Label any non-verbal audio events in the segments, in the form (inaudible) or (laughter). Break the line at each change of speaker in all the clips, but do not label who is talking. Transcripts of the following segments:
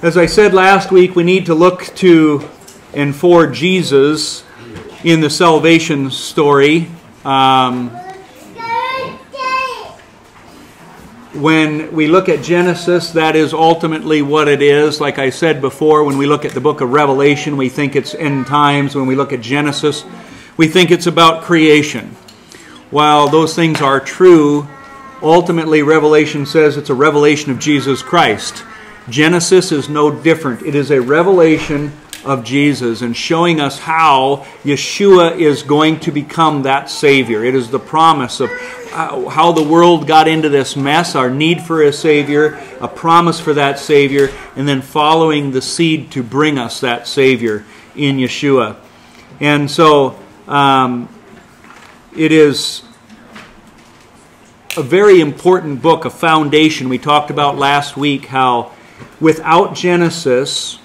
As I said last week, we need to look to and for Jesus in the salvation story. Um, when we look at Genesis, that is ultimately what it is. Like I said before, when we look at the book of Revelation, we think it's end times. When we look at Genesis, we think it's about creation. While those things are true, ultimately Revelation says it's a revelation of Jesus Christ. Genesis is no different. It is a revelation of Jesus and showing us how Yeshua is going to become that Savior. It is the promise of how the world got into this mess, our need for a Savior, a promise for that Savior, and then following the seed to bring us that Savior in Yeshua. And so um, it is a very important book, a foundation. We talked about last week how without Genesis,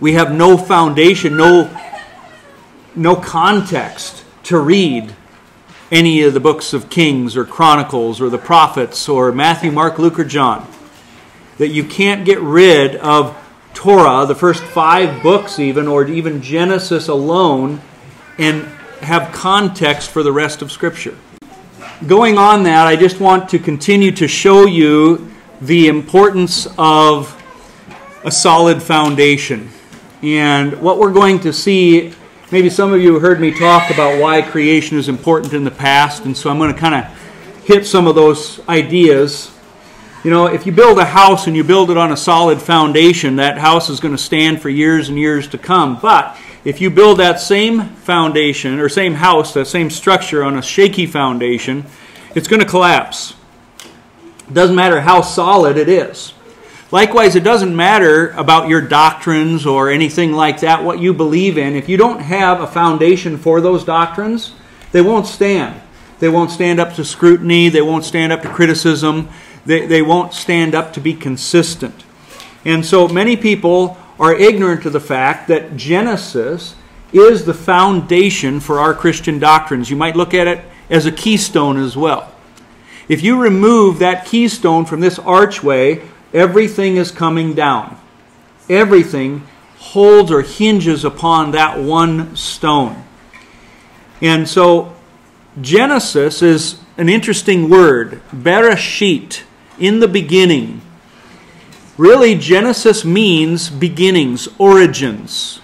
we have no foundation, no, no context to read any of the books of Kings or Chronicles or the prophets or Matthew, Mark, Luke, or John. That you can't get rid of Torah, the first five books, even, or even Genesis alone, and have context for the rest of Scripture. Going on that, I just want to continue to show you the importance of a solid foundation. And what we're going to see, maybe some of you heard me talk about why creation is important in the past, and so I'm going to kind of hit some of those ideas. You know, if you build a house and you build it on a solid foundation, that house is going to stand for years and years to come. But if you build that same foundation or same house, that same structure on a shaky foundation, it's going to collapse. Doesn't matter how solid it is. Likewise, it doesn't matter about your doctrines or anything like that, what you believe in. If you don't have a foundation for those doctrines, they won't stand. They won't stand up to scrutiny. They won't stand up to criticism. They, they won't stand up to be consistent. And so many people are ignorant of the fact that Genesis is the foundation for our Christian doctrines. You might look at it as a keystone as well. If you remove that keystone from this archway, Everything is coming down. Everything holds or hinges upon that one stone. And so Genesis is an interesting word. Bereshit, in the beginning. Really, Genesis means beginnings, origins.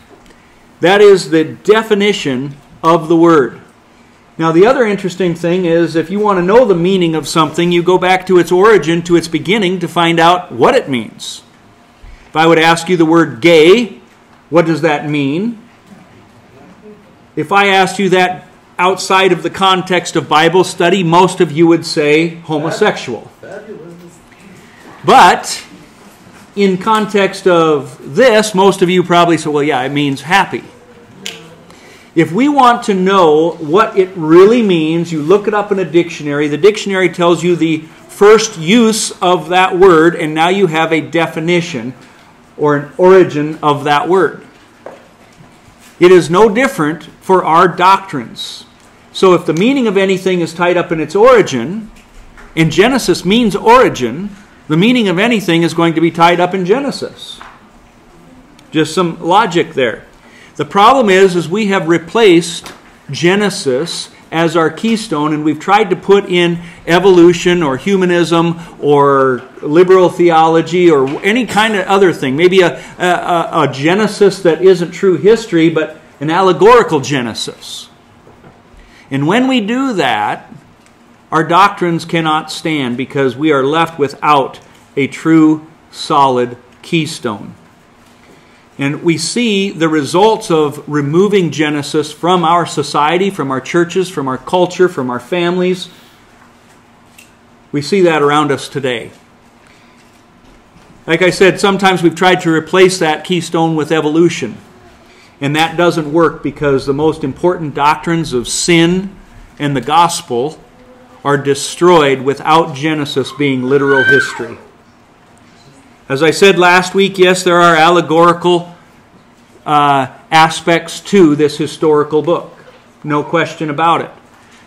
That is the definition of the word. Now, the other interesting thing is if you want to know the meaning of something, you go back to its origin, to its beginning, to find out what it means. If I would ask you the word gay, what does that mean? If I asked you that outside of the context of Bible study, most of you would say homosexual. But in context of this, most of you probably say, well, yeah, it means happy. If we want to know what it really means, you look it up in a dictionary. The dictionary tells you the first use of that word, and now you have a definition or an origin of that word. It is no different for our doctrines. So if the meaning of anything is tied up in its origin, and Genesis means origin, the meaning of anything is going to be tied up in Genesis. Just some logic there. The problem is, is we have replaced Genesis as our keystone, and we've tried to put in evolution or humanism or liberal theology or any kind of other thing. Maybe a, a, a Genesis that isn't true history, but an allegorical Genesis. And when we do that, our doctrines cannot stand because we are left without a true, solid keystone. And we see the results of removing Genesis from our society, from our churches, from our culture, from our families. We see that around us today. Like I said, sometimes we've tried to replace that keystone with evolution. And that doesn't work because the most important doctrines of sin and the gospel are destroyed without Genesis being literal history. As I said last week, yes, there are allegorical uh, aspects to this historical book. No question about it.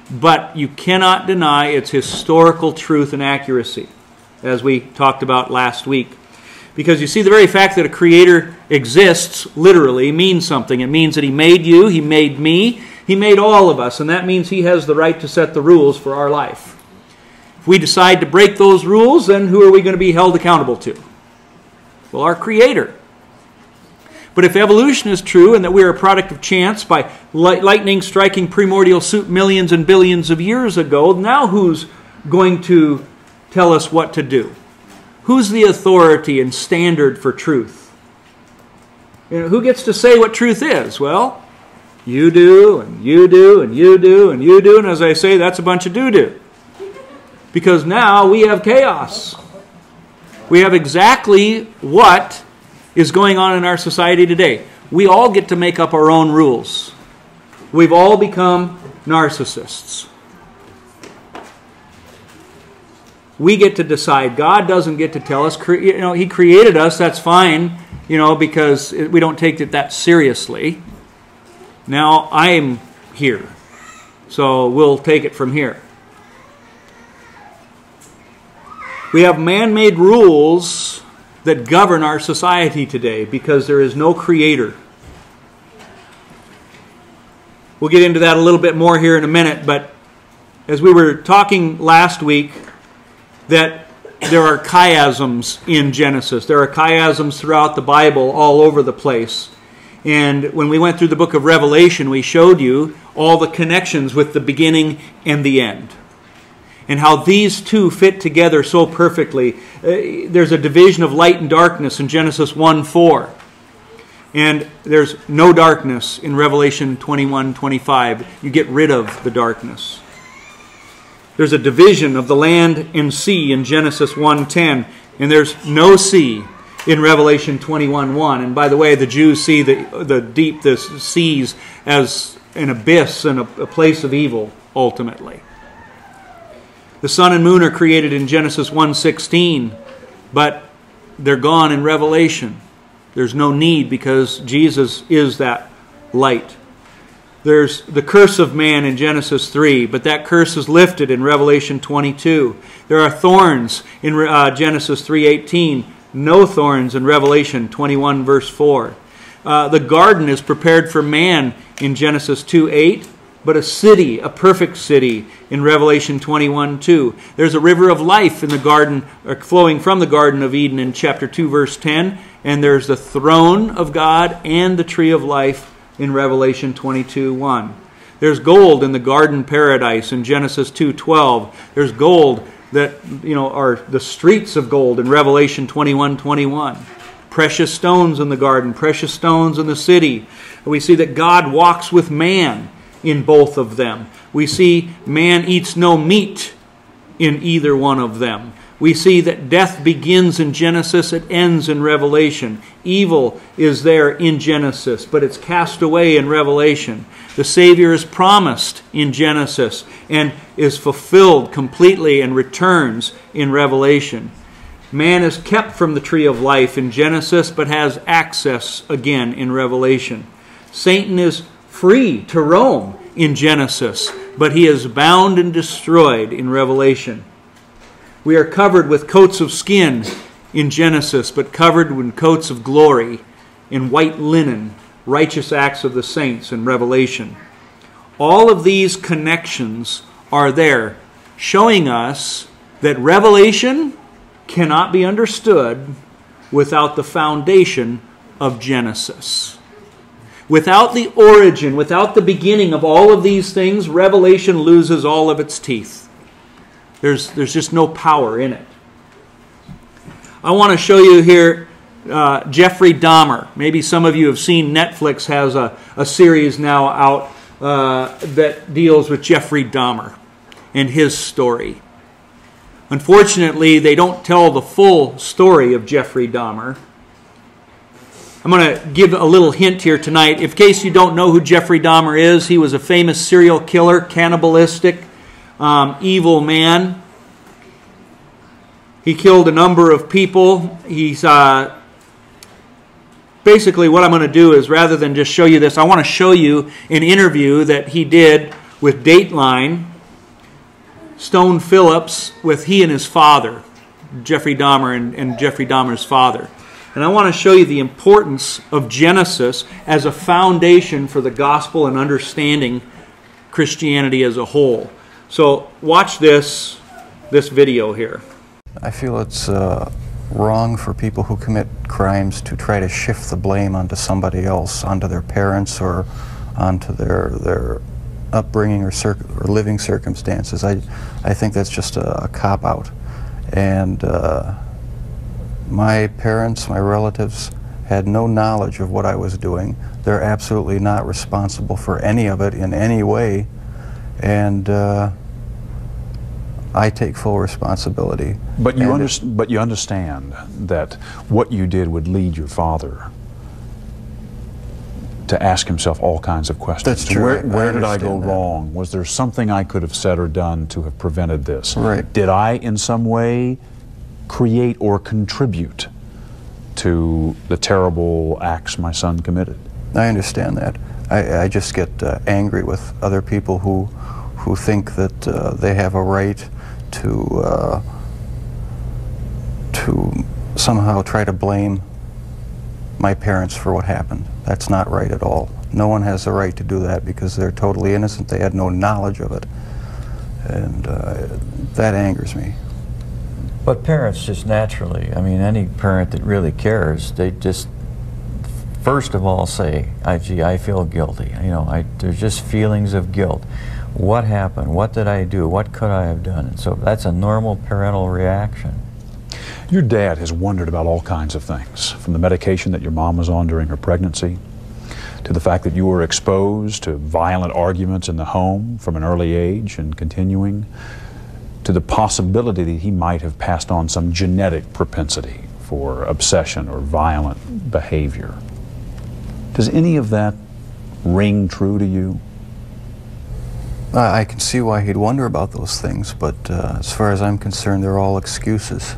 But you cannot deny its historical truth and accuracy, as we talked about last week. Because you see, the very fact that a creator exists literally means something. It means that he made you, he made me, he made all of us, and that means he has the right to set the rules for our life. If we decide to break those rules, then who are we going to be held accountable to? Our creator. But if evolution is true and that we are a product of chance by lightning striking primordial soup millions and billions of years ago, now who's going to tell us what to do? Who's the authority and standard for truth? You know, who gets to say what truth is? Well, you do, and you do, and you do, and you do, and as I say, that's a bunch of doo doo. Because now we have chaos. We have exactly what is going on in our society today. We all get to make up our own rules. We've all become narcissists. We get to decide. God doesn't get to tell us. You know, He created us. That's fine. You know, because we don't take it that seriously. Now I'm here, so we'll take it from here. We have man-made rules that govern our society today because there is no creator. We'll get into that a little bit more here in a minute, but as we were talking last week, that there are chiasms in Genesis. There are chiasms throughout the Bible all over the place. And when we went through the book of Revelation, we showed you all the connections with the beginning and the end and how these two fit together so perfectly. Uh, there's a division of light and darkness in Genesis 1 4. And there's no darkness in Revelation 21 25. You get rid of the darkness. There's a division of the land and sea in Genesis 1:10, and there's no sea in Revelation 21:1. And by the way, the Jews see the, the deep, the seas as an abyss and a, a place of evil, ultimately. The sun and moon are created in Genesis 1:16, but they're gone in Revelation. There's no need because Jesus is that light. There's the curse of man in Genesis 3, but that curse is lifted in Revelation 22. There are thorns in uh, Genesis 3:18, no thorns in Revelation 21 verse 4. Uh, the garden is prepared for man in Genesis 2:8 but a city, a perfect city in Revelation 21 2. There's a river of life in the garden, uh, flowing from the Garden of Eden in chapter 2, verse 10. And there's the throne of God and the tree of life in Revelation 22 1. There's gold in the garden paradise in Genesis 2:12. There's gold that you know are the streets of gold in Revelation 21 21. Precious stones in the garden, precious stones in the city. We see that God walks with man in both of them. We see man eats no meat in either one of them. We see that death begins in Genesis, it ends in Revelation. Evil is there in Genesis, but it's cast away in Revelation. The Savior is promised in Genesis and is fulfilled completely and returns in Revelation. Man is kept from the tree of life in Genesis, but has access again in Revelation. Satan is free to roam in Genesis, but he is bound and destroyed in Revelation. We are covered with coats of skin in Genesis, but covered with coats of glory in white linen, righteous acts of the saints in Revelation. All of these connections are there, showing us that Revelation cannot be understood without the foundation of Genesis. Without the origin, without the beginning of all of these things, Revelation loses all of its teeth. There's, there's just no power in it. I want to show you here uh, Jeffrey Dahmer. Maybe some of you have seen Netflix has a, a series now out uh, that deals with Jeffrey Dahmer and his story. Unfortunately, they don't tell the full story of Jeffrey Dahmer. I'm going to give a little hint here tonight. In case you don't know who Jeffrey Dahmer is, he was a famous serial killer, cannibalistic, um, evil man. He killed a number of people. He's uh, basically what I'm going to do is rather than just show you this, I want to show you an interview that he did with Dateline, Stone Phillips, with he and his father, Jeffrey Dahmer and, and Jeffrey Dahmer's father. And I want to show you the importance of Genesis as a foundation for the gospel and understanding Christianity as a whole. So, watch this this video here.
I feel it's uh, wrong for people who commit crimes to try to shift the blame onto somebody else, onto their parents or onto their their upbringing or, or living circumstances. I I think that's just a, a cop out, and uh, my parents, my relatives, had no knowledge of what I was doing. They're absolutely not responsible for any of it in any way, and. Uh, I take full responsibility.
But you, but you understand that what you did would lead your father to ask himself all kinds of questions.
That's true.
Where, where
I
did I go
that.
wrong? Was there something I could have said or done to have prevented this?
Right.
Did I, in some way, create or contribute to the terrible acts my son committed?
I understand that. I, I just get uh, angry with other people who, who think that uh, they have a right to uh, to somehow try to blame my parents for what happened. That's not right at all. No one has the right to do that because they're totally innocent. They had no knowledge of it. And uh, that angers me.
But parents just naturally, I mean, any parent that really cares, they just first of all say, I, gee, I feel guilty. You know, I, there's just feelings of guilt. What happened? What did I do? What could I have done? And so that's a normal parental reaction.
Your dad has wondered about all kinds of things, from the medication that your mom was on during her pregnancy, to the fact that you were exposed to violent arguments in the home from an early age and continuing, to the possibility that he might have passed on some genetic propensity for obsession or violent behavior. Does any of that ring true to you?
I can see why he'd wonder about those things, but uh, as far as I'm concerned, they're all excuses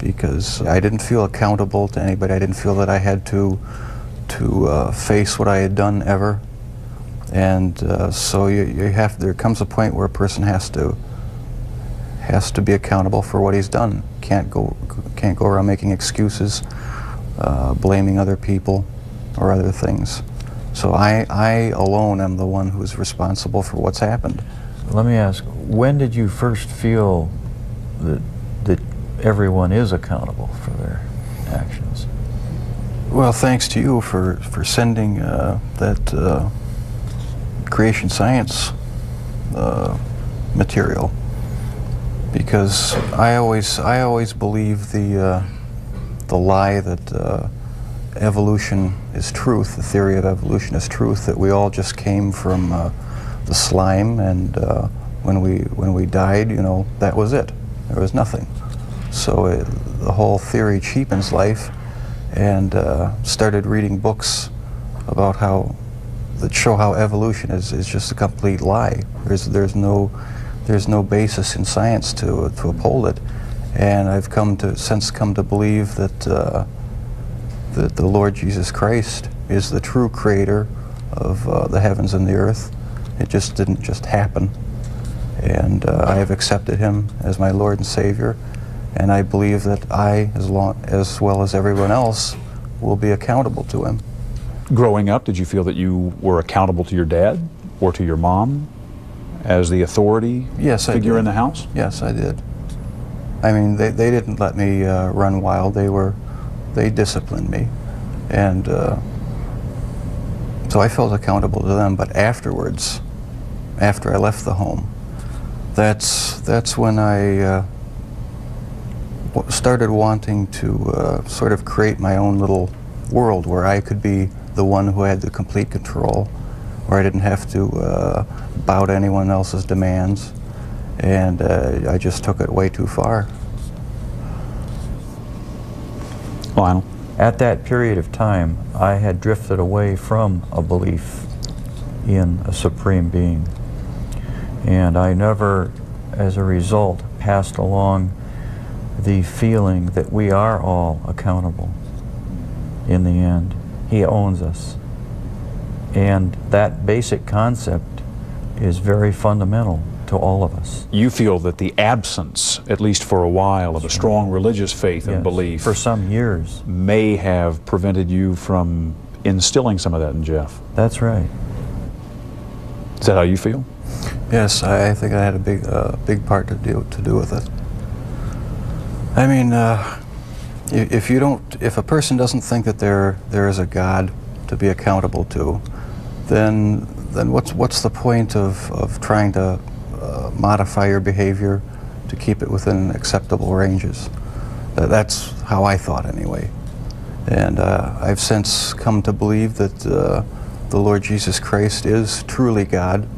because I didn't feel accountable to anybody. I didn't feel that I had to to uh, face what I had done ever, and uh, so you, you have there comes a point where a person has to has to be accountable for what he's done. Can't go can't go around making excuses, uh, blaming other people or other things. So I, I alone am the one who's responsible for what's happened.
Let me ask, when did you first feel that, that everyone is accountable for their actions?
Well, thanks to you for, for sending uh, that uh, creation science uh, material because I always I always believe the uh, the lie that uh, evolution is truth, the theory of evolution is truth, that we all just came from uh, the slime and uh, when, we, when we died, you know, that was it. There was nothing. So it, the whole theory cheapens life and uh, started reading books about how, that show how evolution is, is just a complete lie. There's, there's, no, there's no basis in science to, to uphold it. And I've come to, since come to believe that uh, that the Lord Jesus Christ is the true creator of uh, the heavens and the earth. It just didn't just happen. And uh, I have accepted him as my Lord and Savior. And I believe that I, as, long, as well as everyone else, will be accountable to him.
Growing up, did you feel that you were accountable to your dad or to your mom as the authority
yes,
figure in the house?
Yes, I did. I mean, they, they didn't let me uh, run wild. They were they disciplined me. And uh, so I felt accountable to them. But afterwards, after I left the home, that's, that's when I uh, started wanting to uh, sort of create my own little world where I could be the one who had the complete control, where I didn't have to uh, bow to anyone else's demands. And uh, I just took it way too far.
Lionel?
At that period of time, I had drifted away from a belief in a supreme being. And I never, as a result, passed along the feeling that we are all accountable in the end. He owns us. And that basic concept is very fundamental to to all of us.
You feel that the absence, at least for a while, of a strong religious faith and
Yes,
belief
For some years.
may have prevented you from instilling some of that in Jeff.
That's right.
Is that how you feel?
Yes, I, I think I had a big, uh, big part to do to do with it. I mean, uh, if you don't, if a person doesn't think that there there is a God to be accountable to, then then what's what's the point of of trying to uh, modify your behavior to keep it within acceptable ranges? Uh, that's how I thought anyway, and uh, I've since come to believe that uh, the Lord Jesus Christ is truly God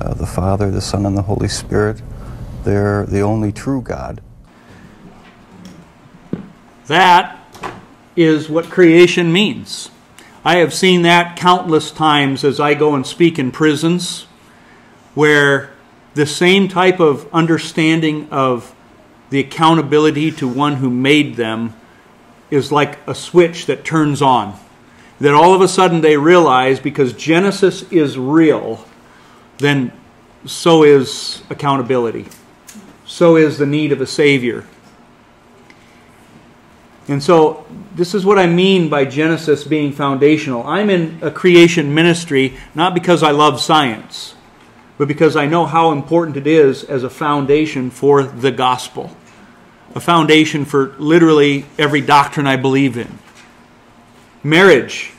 uh, the Father, the Son, and the Holy Spirit. They're the only true God.
That is what creation means. I have seen that countless times as I go and speak in prisons where the same type of understanding of the accountability to one who made them is like a switch that turns on. That all of a sudden they realize because Genesis is real, then so is accountability. So is the need of a Savior. And so, this is what I mean by Genesis being foundational. I'm in a creation ministry not because I love science, but because I know how important it is as a foundation for the gospel, a foundation for literally every doctrine I believe in. Marriage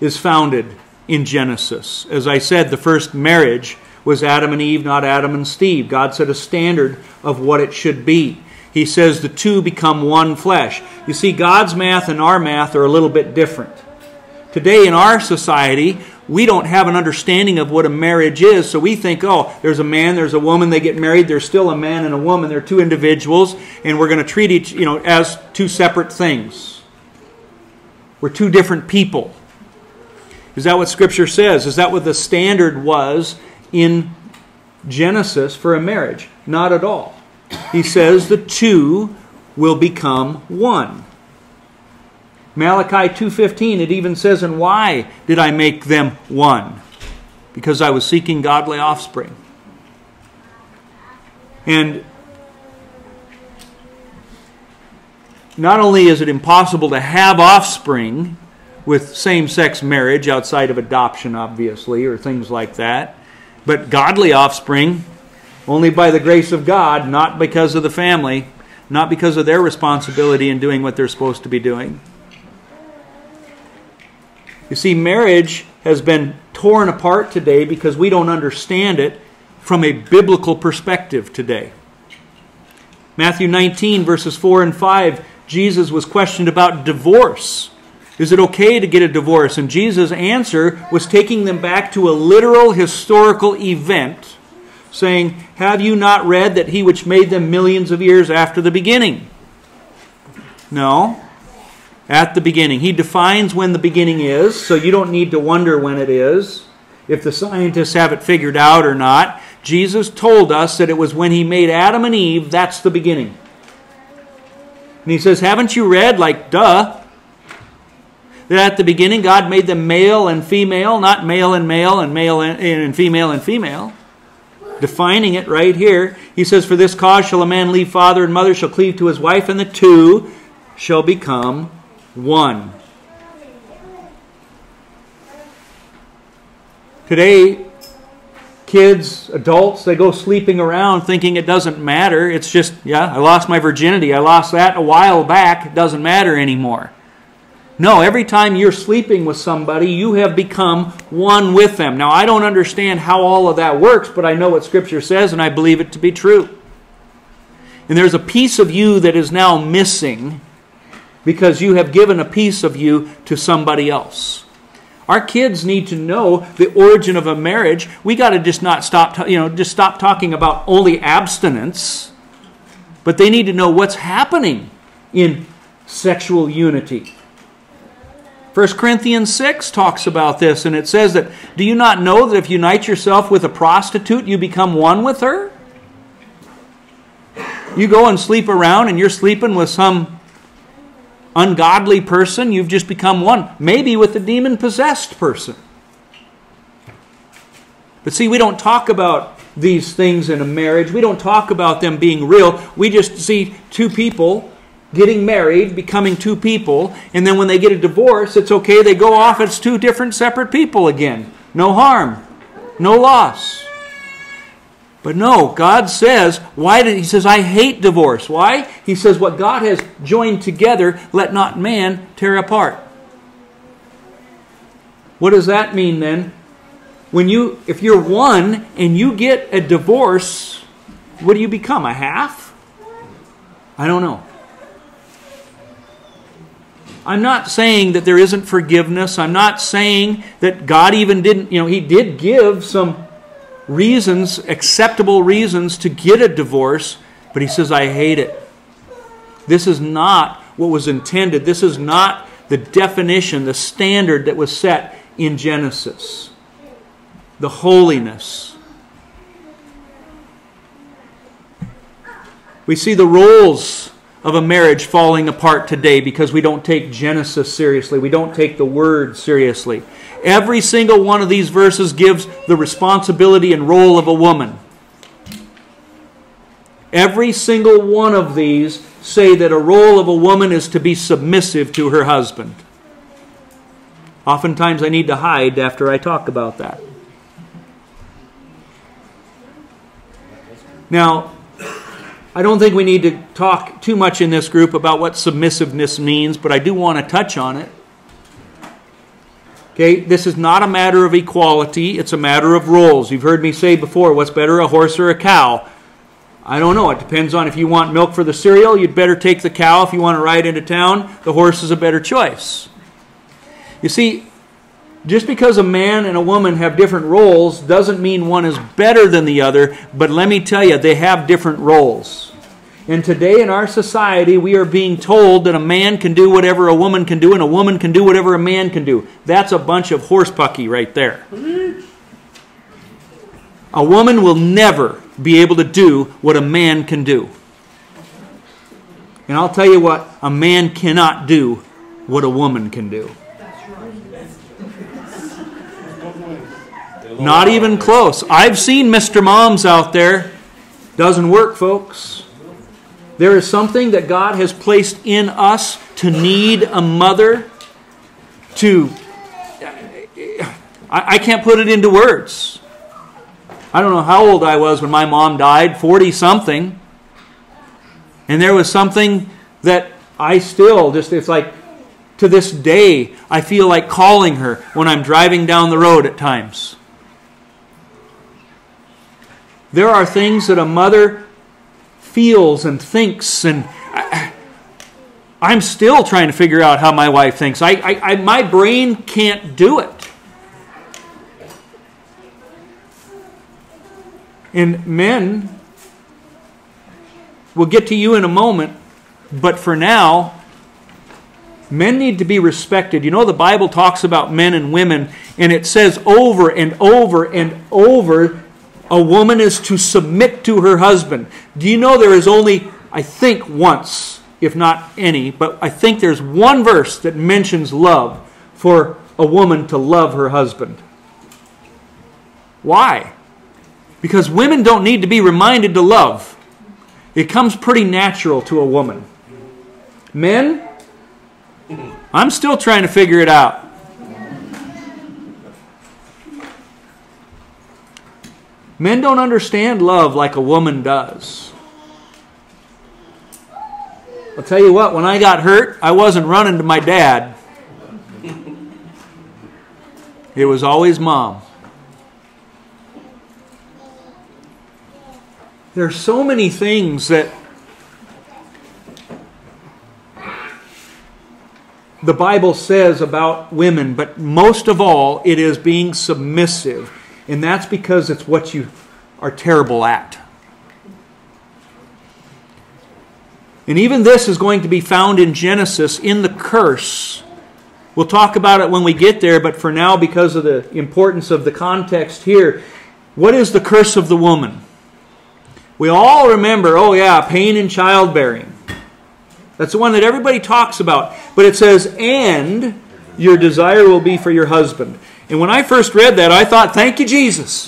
is founded in Genesis. As I said, the first marriage was Adam and Eve, not Adam and Steve. God set a standard of what it should be. He says the two become one flesh. You see, God's math and our math are a little bit different. Today in our society, we don't have an understanding of what a marriage is, so we think, oh, there's a man, there's a woman, they get married, there's still a man and a woman, they're two individuals, and we're going to treat each, you know, as two separate things. We're two different people. Is that what Scripture says? Is that what the standard was in Genesis for a marriage? Not at all. He says the two will become one. Malachi 2:15 it even says and why did I make them one? Because I was seeking godly offspring. And not only is it impossible to have offspring with same sex marriage outside of adoption, obviously, or things like that, but godly offspring only by the grace of God, not because of the family, not because of their responsibility in doing what they're supposed to be doing. You see, marriage has been torn apart today because we don't understand it from a biblical perspective today. Matthew 19, verses 4 and 5, Jesus was questioned about divorce. Is it okay to get a divorce? And Jesus' answer was taking them back to a literal historical event, saying, Have you not read that he which made them millions of years after the beginning? No. At the beginning. He defines when the beginning is, so you don't need to wonder when it is, if the scientists have it figured out or not. Jesus told us that it was when he made Adam and Eve, that's the beginning. And he says, Haven't you read, like, duh, that at the beginning God made them male and female, not male and male and male and, and female and female? Defining it right here. He says, For this cause shall a man leave father and mother, shall cleave to his wife, and the two shall become one. Today, kids, adults, they go sleeping around thinking it doesn't matter. It's just, yeah, I lost my virginity. I lost that a while back. It doesn't matter anymore. No, every time you're sleeping with somebody, you have become one with them. Now, I don't understand how all of that works, but I know what Scripture says and I believe it to be true. And there's a piece of you that is now missing because you have given a piece of you to somebody else. Our kids need to know the origin of a marriage. We got to just not stop, you know, just stop talking about only abstinence, but they need to know what's happening in sexual unity. 1 Corinthians 6 talks about this, and it says that, Do you not know that if you unite yourself with a prostitute, you become one with her? You go and sleep around, and you're sleeping with some ungodly person, you've just become one. Maybe with a demon possessed person. But see, we don't talk about these things in a marriage. We don't talk about them being real. We just see two people getting married, becoming two people, and then when they get a divorce, it's okay, they go off as two different separate people again. No harm, no loss. But no, God says, why did he says I hate divorce. Why? He says what God has joined together, let not man tear apart. What does that mean then? When you if you're one and you get a divorce, what do you become? A half? I don't know. I'm not saying that there isn't forgiveness. I'm not saying that God even didn't, you know, He did give some reasons, acceptable reasons to get a divorce, but He says, I hate it. This is not what was intended. This is not the definition, the standard that was set in Genesis. The holiness. We see the roles of a marriage falling apart today because we don't take Genesis seriously. We don't take the Word seriously. Every single one of these verses gives the responsibility and role of a woman. Every single one of these say that a role of a woman is to be submissive to her husband. Oftentimes I need to hide after I talk about that. Now, I don't think we need to talk too much in this group about what submissiveness means, but I do want to touch on it. Okay, this is not a matter of equality, it's a matter of roles. You've heard me say before, what's better, a horse or a cow? I don't know. It depends on if you want milk for the cereal, you'd better take the cow. If you want to ride into town, the horse is a better choice. You see, just because a man and a woman have different roles doesn't mean one is better than the other, but let me tell you, they have different roles. And today in our society, we are being told that a man can do whatever a woman can do and a woman can do whatever a man can do. That's a bunch of horsepucky right there. A woman will never be able to do what a man can do. And I'll tell you what, a man cannot do what a woman can do. Not even close. I've seen Mr. Moms out there. Doesn't work, folks. There is something that God has placed in us to need a mother to. I, can't put it into words. I don't know how old I was when my mom died, 40 something. And there was something that I still just, it's like to this day, I feel like calling her when I'm driving down the road at times. There are things that a mother feels and thinks, and I, am still trying to figure out how my wife thinks. I, I, I, my brain can't do it. And men, we'll get to you in a moment, but for now, men need to be respected. You know, the Bible talks about men and women, and it says over and over and over a woman is to submit to her husband. Do you know there is only, I think, once, if not any, but I think there's one verse that mentions love for a woman to love her husband. Why? Because women don't need to be reminded to love. It comes pretty natural to a woman. Men, I'm still trying to figure it out. Men don't understand love like a woman does. I'll tell you what, when I got hurt, I wasn't running to my dad. It was always mom. There are so many things that the Bible says about women, but most of all, it is being submissive and that's because it's what you are terrible at. And even this is going to be found in Genesis in the curse. We'll talk about it when we get there, but for now, because of the importance of the context here, what is the curse of the woman? We all remember, oh, yeah, pain in childbearing. That's the one that everybody talks about. But it says, and your desire will be for your husband. And when I first read that, I thought, thank you, Jesus.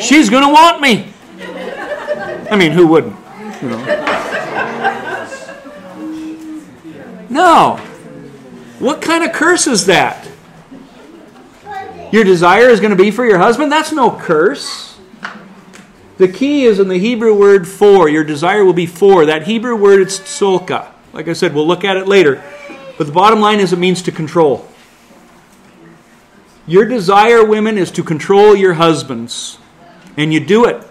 she's going to want me. I mean, who wouldn't? You know. No. What kind of curse is that? Your desire is going to be for your husband? That's no curse. The key is in the Hebrew word for. Your desire will be for. That Hebrew word it's tzolka. Like I said, we'll look at it later. But the bottom line is it means to control. Your desire, women, is to control your husbands. And you do it.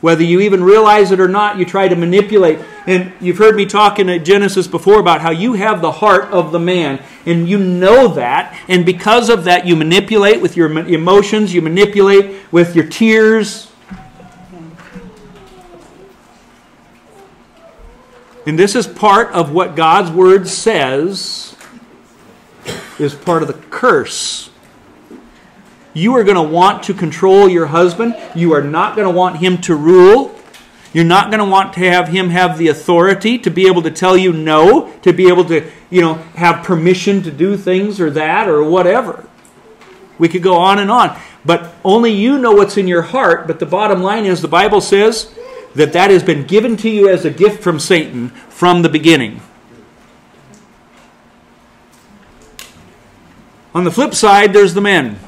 Whether you even realize it or not, you try to manipulate. And you've heard me talk in Genesis before about how you have the heart of the man. And you know that. And because of that, you manipulate with your emotions, you manipulate with your tears. And this is part of what God's Word says is part of the curse you are going to want to control your husband. You are not going to want him to rule. You're not going to want to have him have the authority to be able to tell you no, to be able to, you know, have permission to do things or that or whatever. We could go on and on. But only you know what's in your heart. But the bottom line is the Bible says that that has been given to you as a gift from Satan from the beginning. On the flip side, there's the men.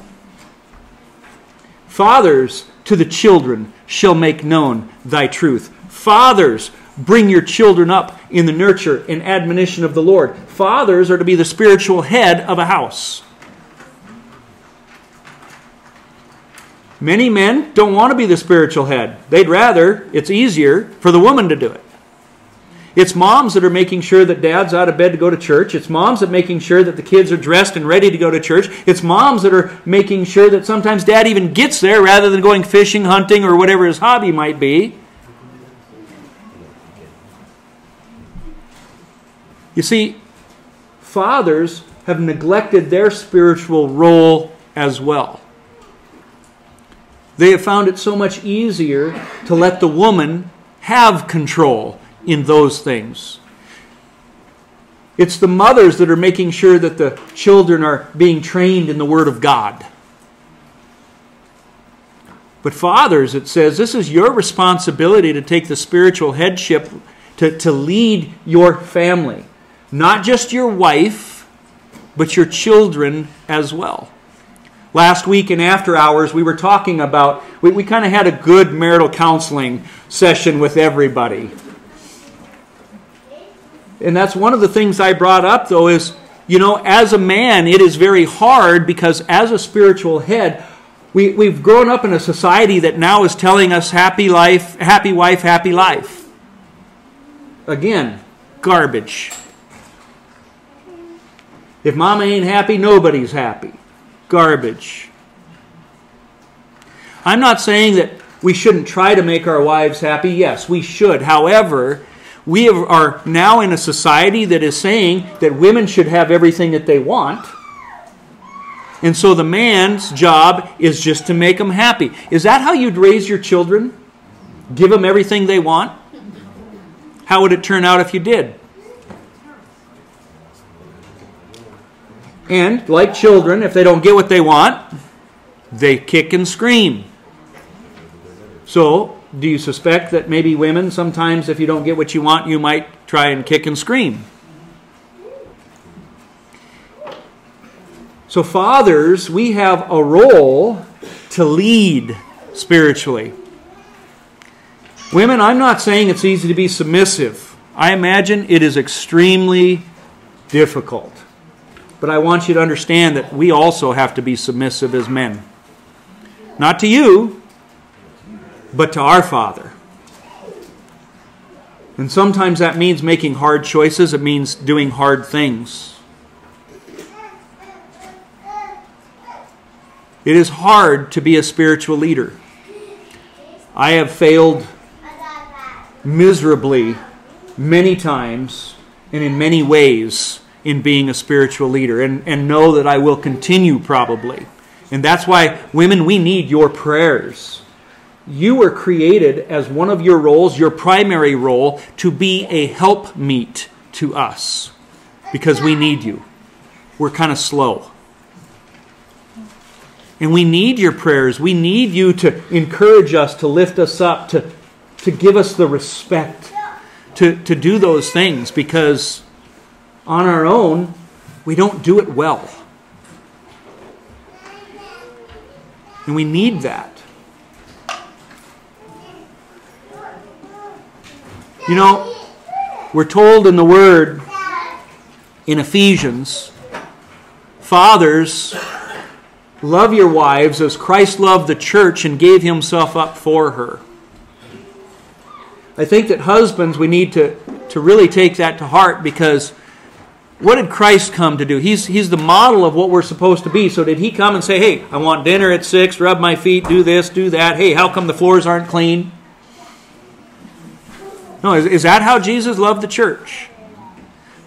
Fathers to the children shall make known thy truth. Fathers, bring your children up in the nurture and admonition of the Lord. Fathers are to be the spiritual head of a house. Many men don't want to be the spiritual head. They'd rather, it's easier for the woman to do it. It's moms that are making sure that dad's out of bed to go to church. It's moms that are making sure that the kids are dressed and ready to go to church. It's moms that are making sure that sometimes dad even gets there rather than going fishing, hunting, or whatever his hobby might be. You see, fathers have neglected their spiritual role as well. They have found it so much easier to let the woman have control in those things. It's the mothers that are making sure that the children are being trained in the Word of God. But fathers, it says, this is your responsibility to take the spiritual headship to, to lead your family. Not just your wife, but your children as well. Last week in After Hours, we were talking about, we, we kind of had a good marital counseling session with everybody. And that's one of the things I brought up, though, is, you know, as a man, it is very hard because as a spiritual head, we, we've grown up in a society that now is telling us happy life, happy wife, happy life. Again, garbage. If mama ain't happy, nobody's happy. Garbage. I'm not saying that we shouldn't try to make our wives happy. Yes, we should. However, we are now in a society that is saying that women should have everything that they want. And so the man's job is just to make them happy. Is that how you'd raise your children? Give them everything they want? How would it turn out if you did? And, like children, if they don't get what they want, they kick and scream. So, do you suspect that maybe women, sometimes if you don't get what you want, you might try and kick and scream? So, fathers, we have a role to lead spiritually. Women, I'm not saying it's easy to be submissive. I imagine it is extremely difficult. But I want you to understand that we also have to be submissive as men. Not to you, but to our Father. And sometimes that means making hard choices, it means doing hard things. It is hard to be a spiritual leader. I have failed miserably many times and in many ways in being a spiritual leader, and, and know that I will continue probably. And that's why, women, we need your prayers you were created as one of your roles, your primary role, to be a helpmeet to us because we need you. We're kind of slow. And we need your prayers. We need you to encourage us, to lift us up, to, to give us the respect, to, to do those things because on our own, we don't do it well. And we need that. You know, we're told in the Word in Ephesians, fathers, love your wives as Christ loved the church and gave himself up for her. I think that husbands, we need to, to really take that to heart because what did Christ come to do? He's, he's the model of what we're supposed to be. So did he come and say, hey, I want dinner at 6, rub my feet, do this, do that. Hey, how come the floors aren't clean? No, is, is that how Jesus loved the church?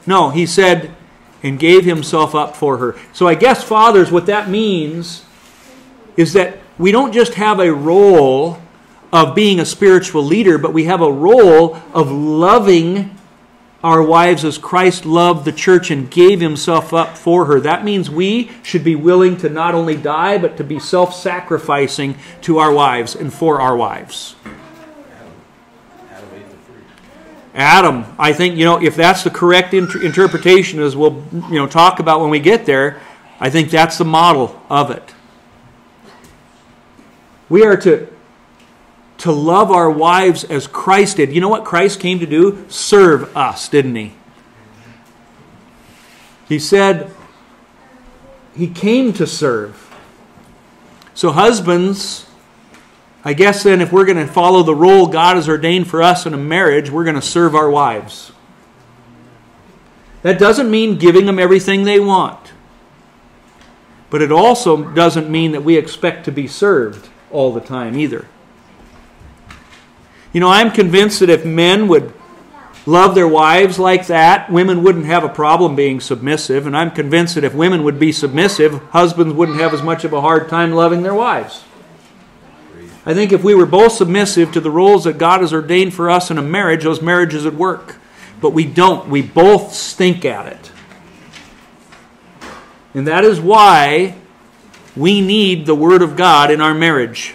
No, he said, and gave himself up for her. So I guess, fathers, what that means is that we don't just have a role of being a spiritual leader, but we have a role of loving our wives as Christ loved the church and gave himself up for her. That means we should be willing to not only die, but to be self sacrificing to our wives and for our wives. Adam, I think, you know, if that's the correct inter- interpretation, as we'll, you know, talk about when we get there, I think that's the model of it. We are to to love our wives as Christ did. You know what Christ came to do? Serve us, didn't he? He said he came to serve. So, husbands, I guess then if we're going to follow the role God has ordained for us in a marriage, we're going to serve our wives. That doesn't mean giving them everything they want. But it also doesn't mean that we expect to be served all the time either. You know, I'm convinced that if men would love their wives like that, women wouldn't have a problem being submissive. And I'm convinced that if women would be submissive, husbands wouldn't have as much of a hard time loving their wives. I think if we were both submissive to the roles that God has ordained for us in a marriage, those marriages would work. But we don't. We both stink at it. And that is why we need the Word of God in our marriage.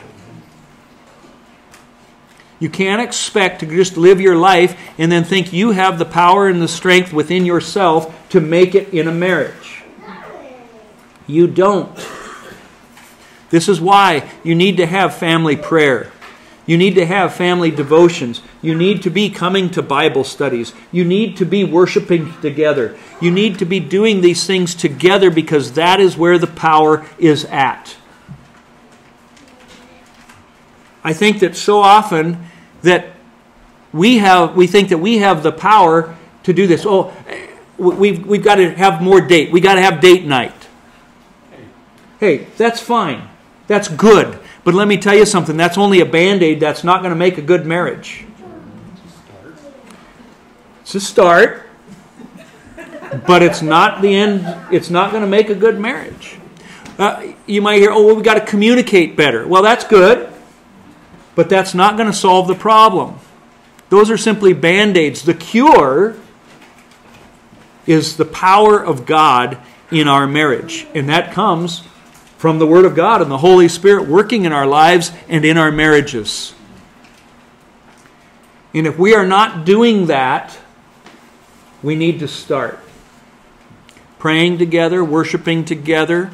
You can't expect to just live your life and then think you have the power and the strength within yourself to make it in a marriage. You don't. This is why you need to have family prayer. You need to have family devotions. You need to be coming to Bible studies. You need to be worshiping together. You need to be doing these things together because that is where the power is at. I think that so often that we have we think that we have the power to do this. Oh, we've we've got to have more date. We got to have date night. Hey, that's fine. That's good. But let me tell you something. That's only a band-aid. That's not going to make a good marriage. It's a start, but it's not the end. It's not going to make a good marriage. Uh, you might hear, "Oh, well, we got to communicate better." Well, that's good but that's not going to solve the problem. Those are simply band aids. The cure is the power of God in our marriage, and that comes from the Word of God and the Holy Spirit working in our lives and in our marriages. And if we are not doing that, we need to start praying together, worshiping together,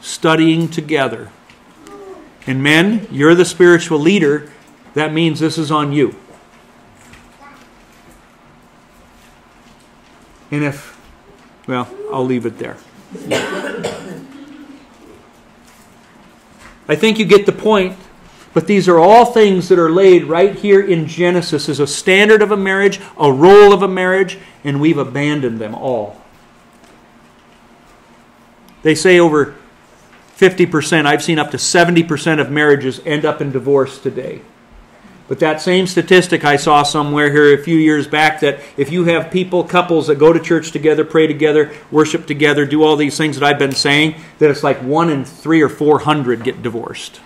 studying together. And men, you're the spiritual leader. That means this is on you. And if, well, I'll leave it there. I think you get the point. But these are all things that are laid right here in Genesis as a standard of a marriage, a role of a marriage, and we've abandoned them all. They say over 50%, I've seen up to 70% of marriages end up in divorce today. But that same statistic I saw somewhere here a few years back that if you have people, couples that go to church together, pray together, worship together, do all these things that I've been saying, that it's like one in three or four hundred get divorced.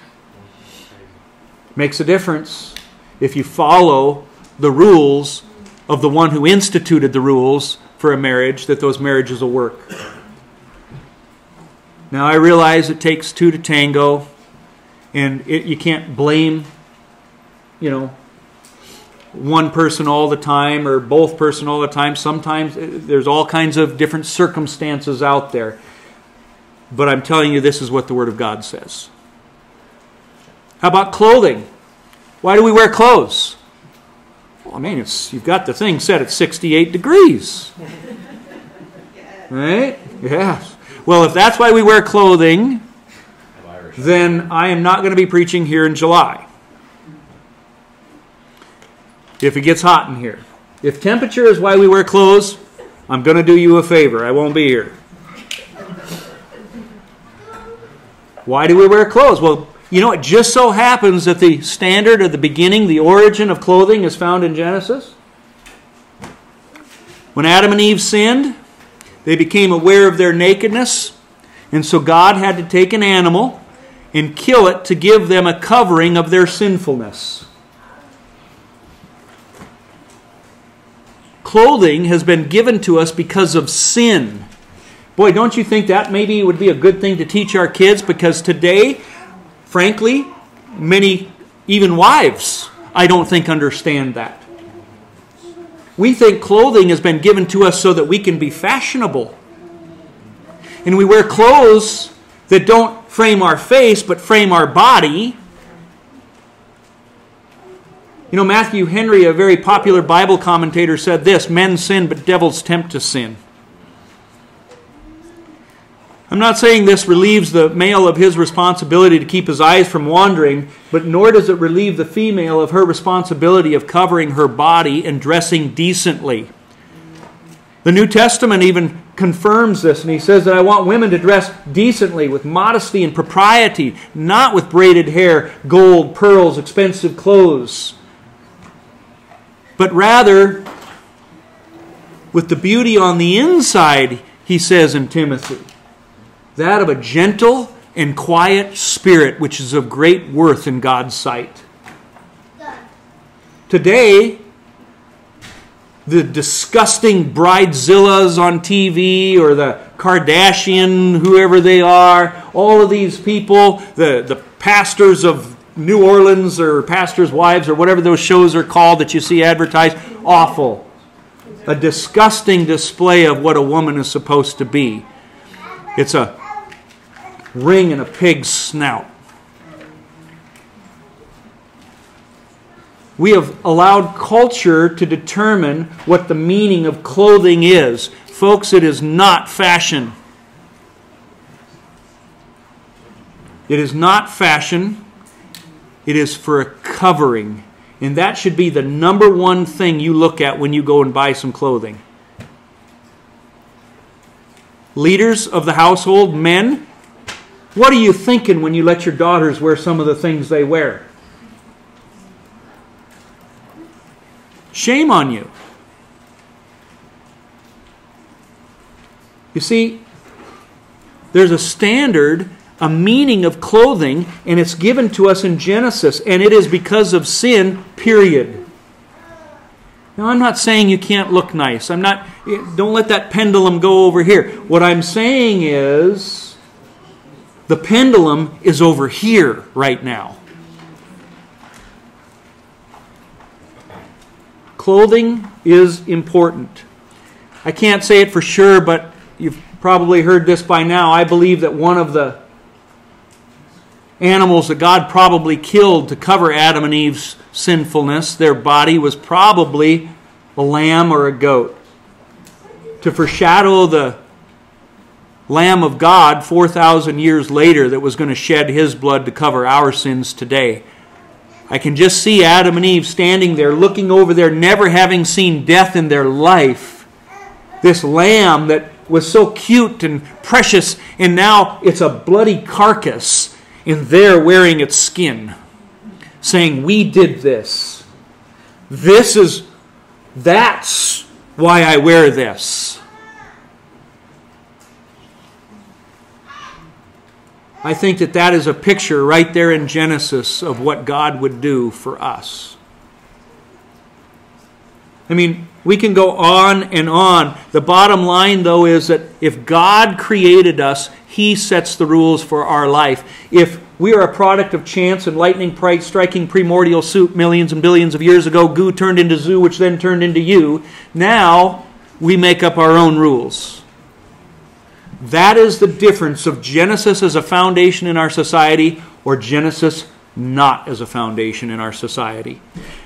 Makes a difference if you follow the rules of the one who instituted the rules for a marriage, that those marriages will work. Now, I realize it takes two to tango, and it, you can't blame, you know, one person all the time or both person all the time. Sometimes uh, there's all kinds of different circumstances out there. But I'm telling you, this is what the Word of God says. How about clothing? Why do we wear clothes? Well, I mean, it's, you've got the thing set at 68 degrees. (laughs) Right? Yes. Well, if that's why we wear clothing, then I am not going to be preaching here in July. If it gets hot in here. If temperature is why we wear clothes, I'm going to do you a favor. I won't be here. Why do we wear clothes? Well, you know, it just so happens that the standard of the beginning, the origin of clothing, is found in Genesis. When Adam and Eve sinned, they became aware of their nakedness, and so God had to take an animal and kill it to give them a covering of their sinfulness. Clothing has been given to us because of sin. Boy, don't you think that maybe would be a good thing to teach our kids? Because today, frankly, many, even wives, I don't think understand that. We think clothing has been given to us so that we can be fashionable. And we wear clothes that don't frame our face but frame our body. You know, Matthew Henry, a very popular Bible commentator, said this Men sin, but devils tempt to sin. I'm not saying this relieves the male of his responsibility to keep his eyes from wandering, but nor does it relieve the female of her responsibility of covering her body and dressing decently. The New Testament even confirms this, and he says that I want women to dress decently, with modesty and propriety, not with braided hair, gold, pearls, expensive clothes, but rather with the beauty on the inside, he says in Timothy that of a gentle and quiet spirit, which is of great worth in God's sight. Today, the disgusting bridezillas on TV or the Kardashian, whoever they are, all of these people, the, the pastors of New Orleans or pastors' wives or whatever those shows are called that you see advertised, awful. A disgusting display of what a woman is supposed to be. It's a ring in a pig's snout. We have allowed culture to determine what the meaning of clothing is. Folks, it is not fashion. It is not fashion. It is for a covering. And that should be the number one thing you look at when you go and buy some clothing. Leaders of the household, men, what are you thinking when you let your daughters wear some of the things they wear? Shame on you. You see, there's a standard, a meaning of clothing, and it's given to us in Genesis, and it is because of sin, period. Now, I'm not saying you can't look nice. I'm not, don't let that pendulum go over here. What I'm saying is, the pendulum is over here right now. Clothing is important. I can't say it for sure, but you've probably heard this by now. I believe that one of the animals that God probably killed to cover Adam and Eve's sinfulness, their body, was probably a lamb or a goat. To foreshadow the Lamb of God 4,000 years later that was going to shed his blood to cover our sins today. I can just see Adam and Eve standing there looking over there, never having seen death in their life. This lamb that was so cute and precious, and now it's a bloody carcass, and they're wearing its skin, saying, We did this. This is, that's why I wear this. I think that that is a picture right there in Genesis of what God would do for us. I mean, We can go on and on. The bottom line, though, is that if God created us, He sets the rules for our life. If we are a product of chance and lightning striking primordial soup millions and billions of years ago, goo turned into zoo, which then turned into you, now we make up our own rules. That is the difference of Genesis as a foundation in our society or Genesis not as a foundation in our society.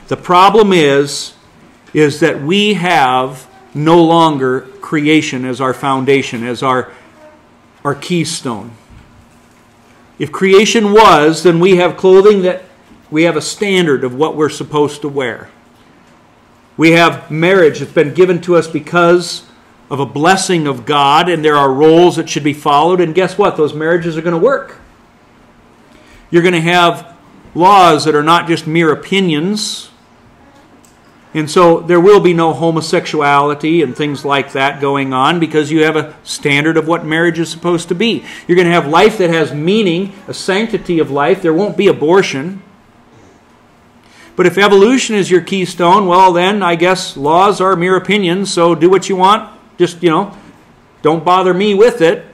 The problem is is that we have no longer creation as our foundation, as our, our keystone. If creation was, then we have clothing that we have a standard of what we're supposed to wear. We have marriage that's been given to us because of a blessing of God, and there are roles that should be followed. And guess what? Those marriages are going to work. You're going to have laws that are not just mere opinions, and so there will be no homosexuality and things like that going on because you have a standard of what marriage is supposed to be. You're going to have life that has meaning, a sanctity of life. There won't be abortion. But if evolution is your keystone, well, then I guess laws are mere opinions, so do what you want. Just, you know, don't bother me with it,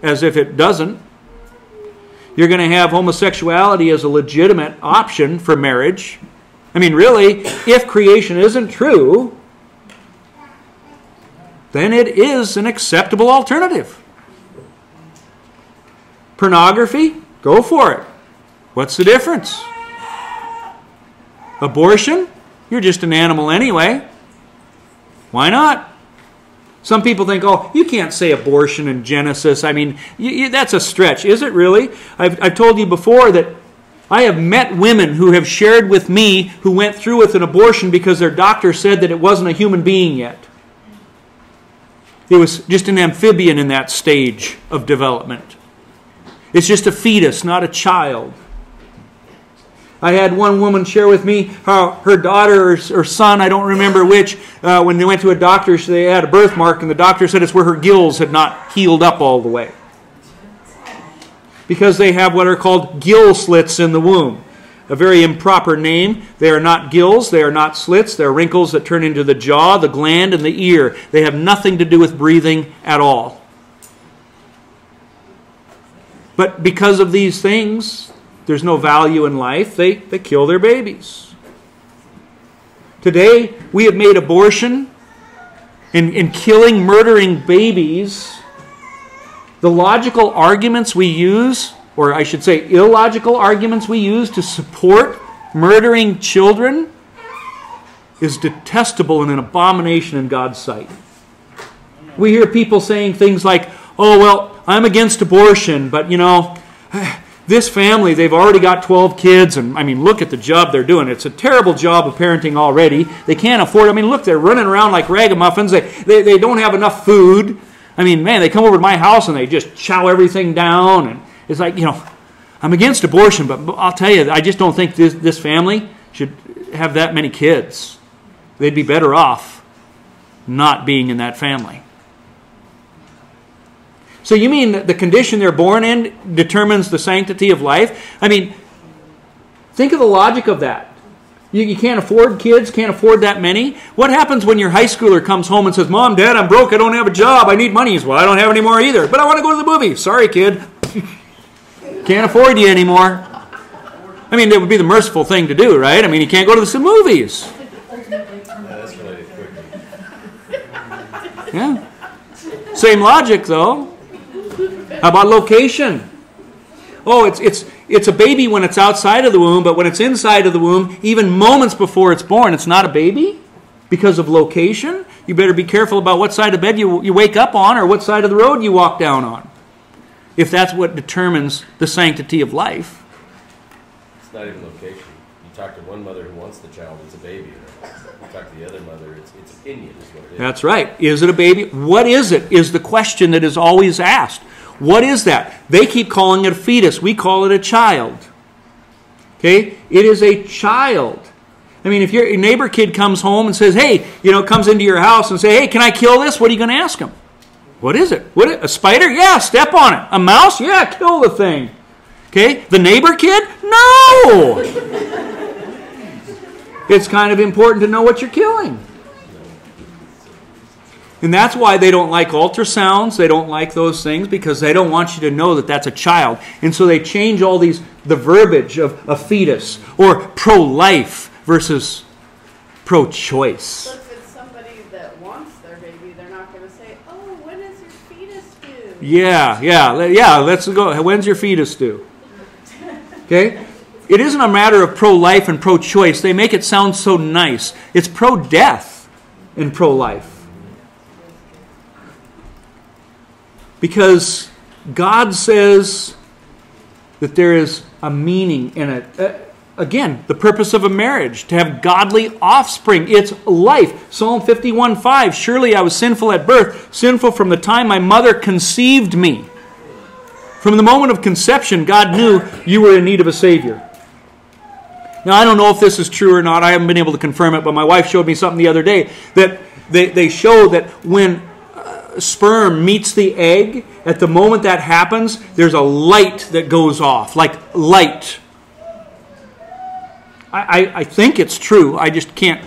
as if it doesn't. You're going to have homosexuality as a legitimate option for marriage. I mean, really, if creation isn't true, then it is an acceptable alternative. Pornography? Go for it. What's the difference? Abortion? You're just an animal anyway. Why not? Some people think, oh, you can't say abortion in Genesis. I mean, you, you, that's a stretch. Is it really? I've, I've told you before that I have met women who have shared with me who went through with an abortion because their doctor said that it wasn't a human being yet. It was just an amphibian in that stage of development. It's just a fetus, not a child. I had one woman share with me how her daughter or, son, I don't remember which, uh, when they went to a doctor, they had a birthmark, and the doctor said it's where her gills had not healed up all the way because they have what are called gill slits in the womb. A very improper name. They are not gills, they are not slits, they're wrinkles that turn into the jaw, the gland, and the ear. They have nothing to do with breathing at all. But because of these things, there's no value in life. They, they kill their babies. Today, we have made abortion and, and killing, murdering babies the logical arguments we use, or I should say, illogical arguments we use to support murdering children, is detestable and an abomination in God's sight. We hear people saying things like, oh, well, I'm against abortion, but you know, this family, they've already got 12 kids, and I mean, look at the job they're doing. It's a terrible job of parenting already. They can't afford, I mean, look, they're running around like ragamuffins. They, they, they don't have enough food. I mean, man, they come over to my house and they just chow everything down. And it's like, you know, I'm against abortion, but I'll tell you, I just don't think this, this family should have that many kids. They'd be better off not being in that family. So you mean that the condition they're born in determines the sanctity of life? I mean, think of the logic of that. You, you can't afford kids, can't afford that many. What happens when your high schooler comes home and says, Mom, Dad, I'm broke, I don't have a job, I need money? Says, Well, I don't have any more either, but I want to go to the movie. Sorry, kid. (laughs) can't afford you anymore. I mean, it would be the merciful thing to do, right? I mean, you can't go to the movies. Yeah. Same logic, though. How about location? Oh, it's, it's, it's a baby when it's outside of the womb, but when it's inside of the womb, even moments before it's born, it's not a baby because of location. You better be careful about what side of bed you, you wake up on or what side of the road you walk down on. If that's what determines the sanctity of life.
It's not even location. You talk to one mother who wants the child, it's a baby. You talk to the other mother, it's, it's opinion is what it is.
That's right. Is it a baby? What is it? Is the question that is always asked. What is that? They keep calling it a fetus. We call it a child. Okay? It is a child. I mean, if your neighbor kid comes home and says, hey, you know, comes into your house and say, hey, can I kill this? What are you going to ask him? What is it? What? A spider? Yeah, step on it. A mouse? Yeah, kill the thing. Okay? The neighbor kid? No! (laughs) it's kind of important to know what you're killing. And that's why they don't like ultrasounds. They don't like those things because they don't want you to know that that's a child. And so they change all these, the verbiage of a fetus or pro life versus pro choice.
So if it's somebody that wants their baby, they're not going to say, "Oh, when is your fetus due?"
Yeah, yeah, yeah, let's go. When's your fetus due? Okay? It isn't a matter of pro life and pro choice. They make it sound so nice. It's pro death and pro life. Because God says that there is a meaning in it. Uh, again, the purpose of a marriage, to have godly offspring. It's life. Psalm 51 5. Surely I was sinful at birth, sinful from the time my mother conceived me. From the moment of conception, God knew you were in need of a Savior. Now, I don't know if this is true or not. I haven't been able to confirm it, but my wife showed me something the other day that they, they show that when sperm meets the egg, at the moment that happens, there's a light that goes off, like light. I, I, I think it's true. I just can't,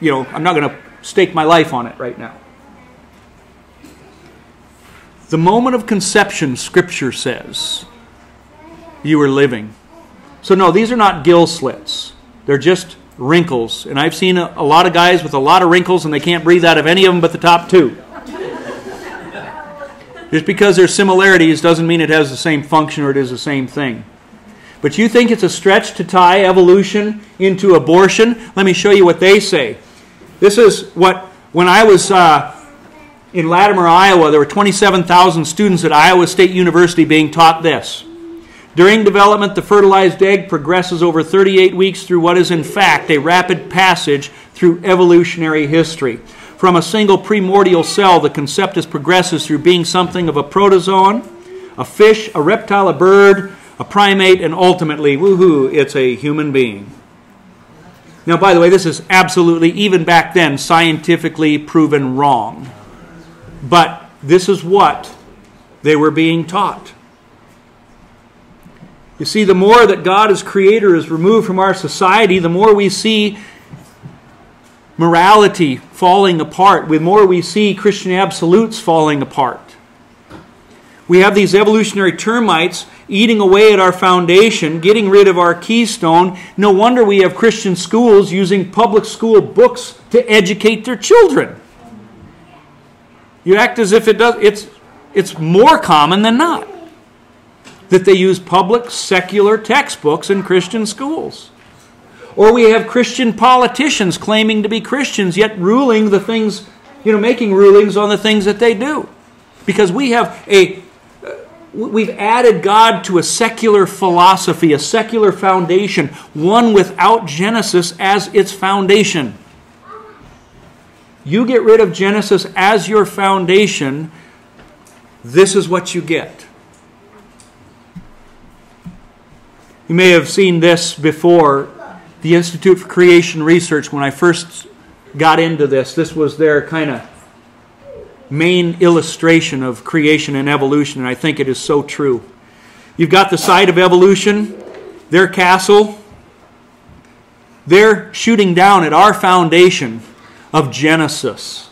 you know, I'm not going to stake my life on it right now. The moment of conception, Scripture says, you are living. So, no, these are not gill slits. They're just wrinkles. And I've seen a, a, lot of guys with a lot of wrinkles and they can't breathe out of any of them but the top two. Just because there's similarities doesn't mean it has the same function or it is the same thing. But you think it's a stretch to tie evolution into abortion? Let me show you what they say. This is what, when I was uh, in Latimer, Iowa, there were 27,000 students at Iowa State University being taught this. During development, the fertilized egg progresses over 38 weeks through what is, in fact, a rapid passage through evolutionary history. From a single primordial cell, the conceptus progresses through being something of a protozoan, a fish, a reptile, a bird, a primate, and ultimately, woohoo, it's a human being. Now, by the way, this is absolutely, even back then, scientifically proven wrong. But this is what they were being taught. You see, the more that God as creator is removed from our society, the more we see morality falling apart, the more we see Christian absolutes falling apart. We have these evolutionary termites eating away at our foundation, getting rid of our keystone. No wonder we have Christian schools using public school books to educate their children. You act as if it does it's it's more common than not that they use public secular textbooks in Christian schools. Or we have Christian politicians claiming to be Christians yet ruling the things, you know, making rulings on the things that they do. Because we have a uh, we've added God to a secular philosophy, a secular foundation, one without Genesis as its foundation. You get rid of Genesis as your foundation, this is what you get. You may have seen this before. The Institute for Creation Research, when I first got into this, this was their kind of main illustration of creation and evolution, and I think it is so true. You've got the site of evolution, their castle. They're shooting down at our foundation of Genesis.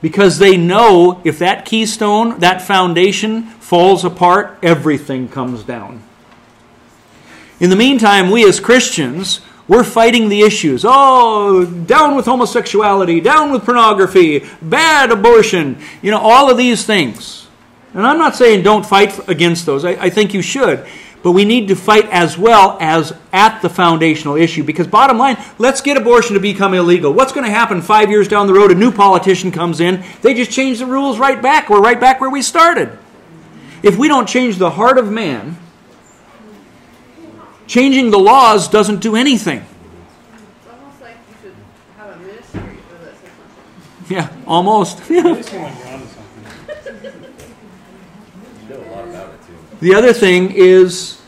Because they know if that keystone, that foundation falls apart, everything comes down. In the meantime, we as Christians, we're fighting the issues. Oh, down with homosexuality, down with pornography, bad abortion, you know, all of these things. And I'm not saying don't fight against those, I, I think you should. But we need to fight as well as at the foundational issue. Because, bottom line, let's get abortion to become illegal. What's going to happen five years down the road? A new politician comes in, they just change the rules right back. We're right back where we started. If we don't change the heart of man, changing the laws doesn't do anything.
Like you should have a ministry for this or something.
Yeah, almost. (laughs)
You know a lot about it too.
The other thing is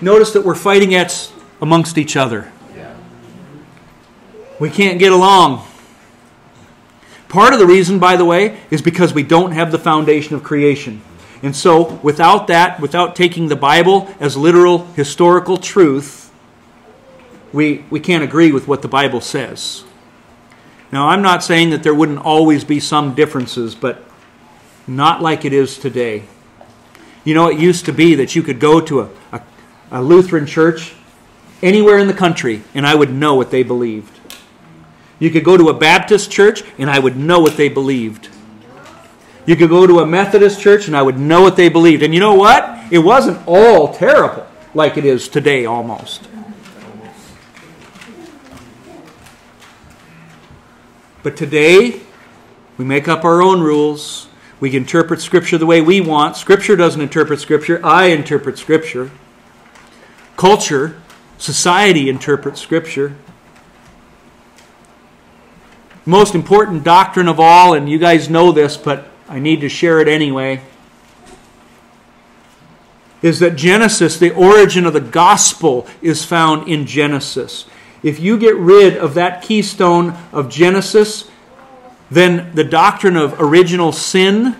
notice that we're fighting at amongst each other.
Yeah.
We can't get along. Part of the reason, by the way, is because we don't have the foundation of creation. And so, without that, without taking the Bible as literal historical truth, we, we can't agree with what the Bible says. Now, I'm not saying that there wouldn't always be some differences, but not like it is today. You know, it used to be that you could go to a, a, a Lutheran church anywhere in the country and I would know what they believed. You could go to a Baptist church and I would know what they believed. You could go to a Methodist church and I would know what they believed. And you know what? It wasn't all terrible like it is today almost. But today, we make up our own rules. We interpret Scripture the way we want. Scripture doesn't interpret Scripture, I interpret Scripture. Culture, society interprets Scripture. Most important doctrine of all, and you guys know this, but I need to share it anyway, is that Genesis, the origin of the gospel, is found in Genesis. If you get rid of that keystone of Genesis, then the doctrine of original sin,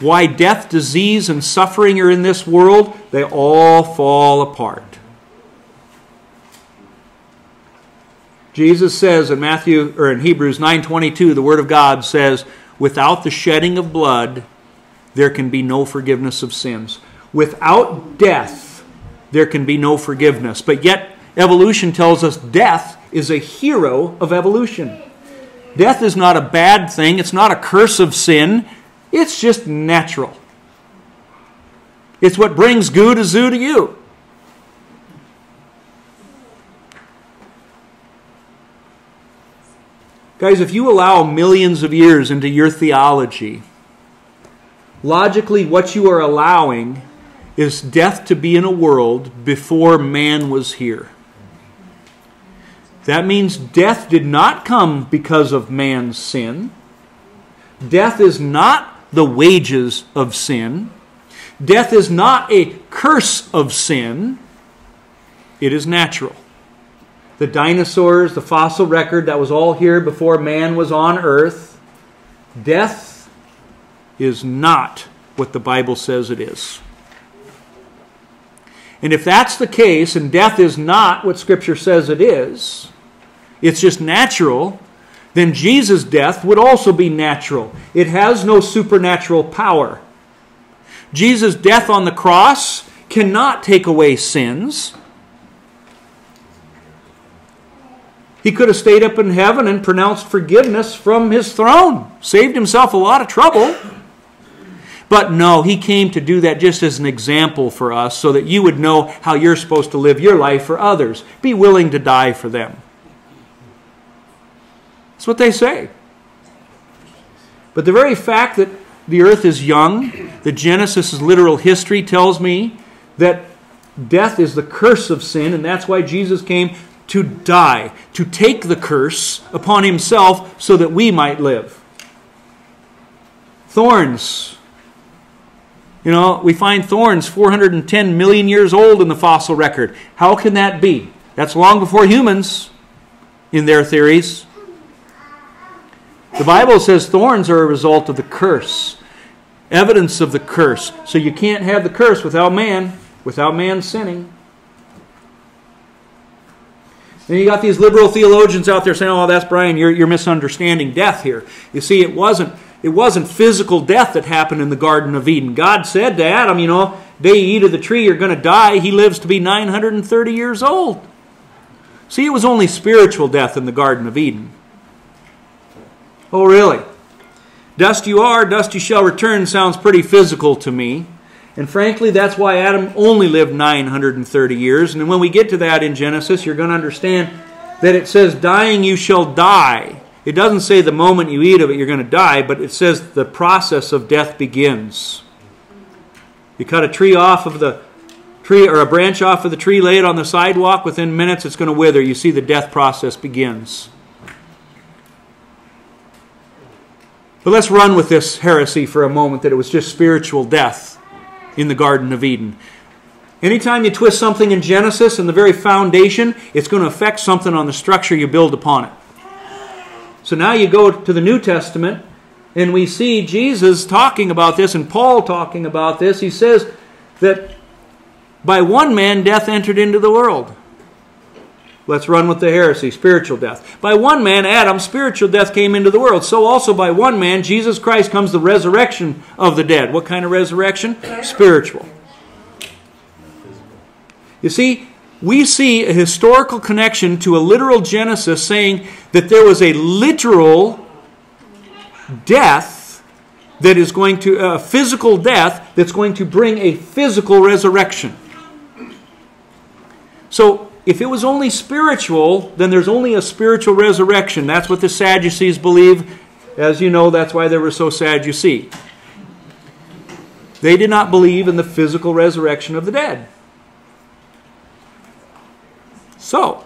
why death, disease, and suffering are in this world, they all fall apart. Jesus says in Matthew or in Hebrews 9:22 the word of God says without the shedding of blood there can be no forgiveness of sins. Without death there can be no forgiveness. But yet evolution tells us death is a hero of evolution. Death is not a bad thing, it's not a curse of sin, it's just natural. It's what brings goo to zoo to you. Guys, if you allow millions of years into your theology, logically, what you are allowing is death to be in a world before man was here. That means death did not come because of man's sin. Death is not the wages of sin. Death is not a curse of sin. It is natural the dinosaurs, the fossil record that was all here before man was on earth. Death is not what the Bible says it is. And if that's the case, and death is not what Scripture says it is, it's just natural, then Jesus' death would also be natural. It has no supernatural power. Jesus' death on the cross cannot take away sins. He could have stayed up in heaven and pronounced forgiveness from his throne, saved himself a lot of trouble. But no, he came to do that just as an example for us so that you would know how you're supposed to live your life for others. Be willing to die for them. That's what they say. But the very fact that the earth is young, the Genesis' is literal history tells me that death is the curse of sin, and that's why Jesus came to die, to take the curse upon himself so that we might live. Thorns. You know, we find thorns 410 million years old in the fossil record. How can that be? That's long before humans, in their theories. The Bible says thorns are a result of the curse, evidence of the curse. So you can't have the curse without man, without man sinning. And you got these liberal theologians out there saying, "Oh, that's Brian, you're, you're misunderstanding death here." You see, it wasn't it wasn't physical death that happened in the Garden of Eden. God said to Adam, "You know, you eat of the tree, you're going to die." He lives to be 930 years old. See, it was only spiritual death in the Garden of Eden. Oh, really? Dust you are, dust you shall return sounds pretty physical to me. And frankly, that's why Adam only lived 930 years. And when we get to that in Genesis, you're going to understand that it says, Dying you shall die. It doesn't say the moment you eat of it you're going to die, but it says the process of death begins. You cut a tree off of the tree or a branch off of the tree, lay it on the sidewalk, within minutes it's going to wither. You see the death process begins. But let's run with this heresy for a moment that it was just spiritual death in the Garden of Eden. Anytime you twist something in Genesis in the very foundation, it's going to affect something on the structure you build upon it. So now you go to the New Testament, and we see Jesus talking about this and Paul talking about this. He says that by one man death entered into the world. Let's run with the heresy, spiritual death. By one man, Adam, spiritual death came into the world. So also by one man, Jesus Christ, comes the resurrection of the dead. What kind of resurrection? Spiritual. You see, we see a historical connection to a literal Genesis saying that there was a literal death that is going to, a physical death that's going to bring a physical resurrection. So, if it was only spiritual, then there's only a spiritual resurrection. That's what the Sadducees believe. As you know, that's why they were so sad, you see. They did not believe in the physical resurrection of the dead. So,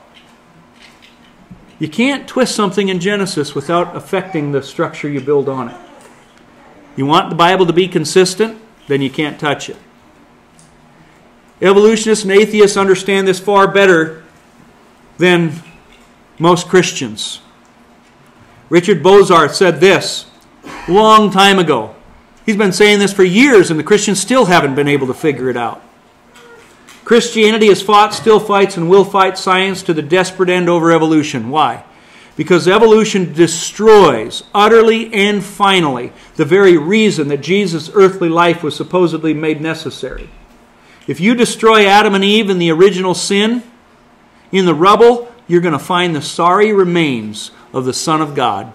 you can't twist something in Genesis without affecting the structure you build on it. You want the Bible to be consistent, then you can't touch it. Evolutionists and atheists understand this far better than most Christians. Richard Bozarth said this long time ago. He's been saying this for years, and the Christians still haven't been able to figure it out. Christianity has fought, still fights, and will fight science to the desperate end over evolution. Why? Because evolution destroys, utterly and finally, the very reason that Jesus' earthly life was supposedly made necessary. If you destroy Adam and Eve in the original sin, in the rubble, you're going to find the sorry remains of the Son of God.